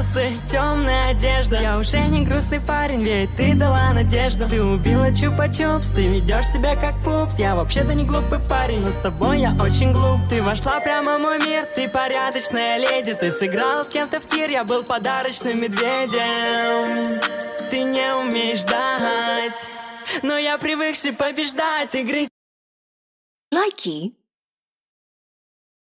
волосы, темная одежда. Я уже не грустный парень, ведь ты дала надежду. Ты убила чупа-чупс, ты ведешь себя как пупс. Я вообще-то не глупый парень, но с тобой я очень глуп. Ты вошла прямо в мой мир, ты порядочная леди. Ты сыграла с кем-то в тир, я был подарочным медведем. Ты не умеешь ждать, но я привыкший побеждать Лайки. Likey